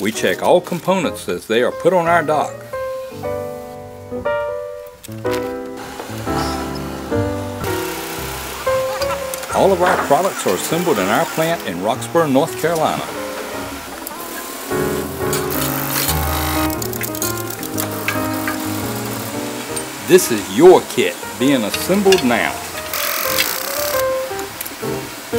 We check all components as they are put on our dock. All of our products are assembled in our plant in Roxboro, North Carolina. This is your kit being assembled now.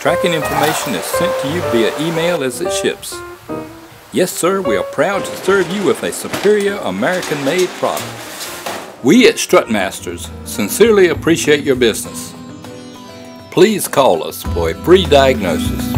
Tracking information is sent to you via email as it ships. Yes, sir, we are proud to serve you with a superior American-made product. We at Strutmasters sincerely appreciate your business. Please call us for a free diagnosis